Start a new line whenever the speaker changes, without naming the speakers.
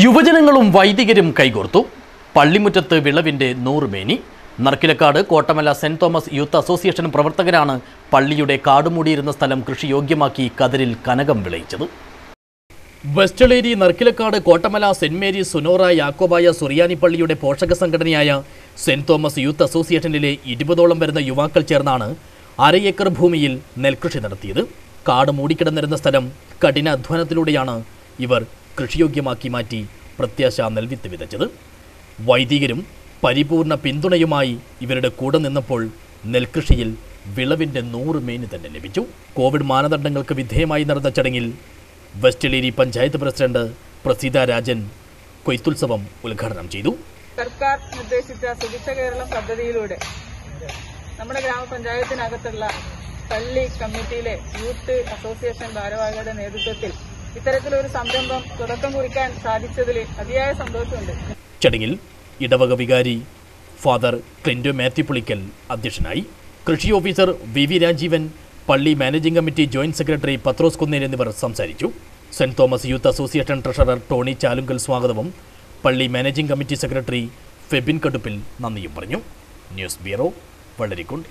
യുവജനങ്ങളും വൈദികരും കൈകോർത്തു. പള്ളിമുറ്റത്ത് വിളവിന്റെ നൂറുമേനി. Narkilakkad Kottamala saint Thomas youth association പ്രവർത്തകരാണ് പള്ളിയുടെ കാടുമൂടിയിരുന്ന സ്ഥലം കൃഷിയോഗ്യമാക്കി കതിരിൽ കനകം വിളയിച്ചത്. വെസ്റ്റളേരി നർക്കിലക്കാട് കോട്ടമല സെന്റ് മേരി സുനോറ യാക്കോബായ സുറിയാനി പള്ളിയുടെ പോഷക സംഘടനയായ സെന്റ് തോമസ് യൂത്ത് അസോസിയേഷനിലെ ഇരുപതോളം വരുന്ന യുവാക്കൾ ചേർന്നാണ് അര ഏക്കർ ഭൂമിയിൽ നെൽകൃഷി നടത്തിയത്. കാട് മൂടിക്കിടന്നിരുന്ന സ്ഥലം കഠിന അധ്വാനത്തിലൂടെയാണ് ഇവർ കൃഷിയോഗ്യമാക്കി മാറ്റി പ്രത്യാശ നെൽവിത്ത് വിതച്ചത്. വൈദികരും പരിപൂർണ പിന്തുണയുമായി ഇവരുടെ കൂടെ നിന്നപ്പോൾ നെൽകൃഷിയിൽ വിളവിന്റെ നൂറ് മേനി തന്നെ ലഭിച്ചു. കോവിഡ് മാനദണ്ഡങ്ങൾക്ക് വിധേയമായി നടന്ന ചടങ്ങിൽ വെസ്റ്റലേരി പഞ്ചായത്ത് പ്രസിഡന്റ് പ്രസീത രാജൻ കൊയ്ത്തുത്സവം ഉദ്ഘാടനം ചെയ്തു.
സർക്കാർ നിർദ്ദേശിച്ച സുഭിക്ഷ കേരളം പദ്ധതിയിലൂടെ നമ്മുടെ ഗ്രാമപഞ്ചായത്തിനകത്തുള്ള പള്ളി കമ്മിറ്റിയിലെ യൂത്ത് അസോസിയേഷൻ ഭാരവാഹികളുടെ നേതൃത്വത്തിൽ ഇത്തരത്തിലൊരു സംരംഭം തുടക്കം കുറിക്കാൻ സാധിച്ചതിൽ അതിയായ സന്തോഷമുണ്ട്.
ചടങ്ങിൽ ഇടവക വികാരി ഫാദർ ക്ലിൻഡോ മാത്യു പുളിക്കൽ അധ്യക്ഷനായി കൃഷി ഓഫീസർ വി വി രാജീവൻ പള്ളി managing committee joint secretary Pathros Kunnel എന്നിവർ സംസാരിച്ചു. Saint Thomas youth association treasurer Tony Chalunkal സ്വാഗതവും പള്ളി managing committee secretary Febin Kaduppil നന്ദിയും പറഞ്ഞു. News bureau Vellarikundu.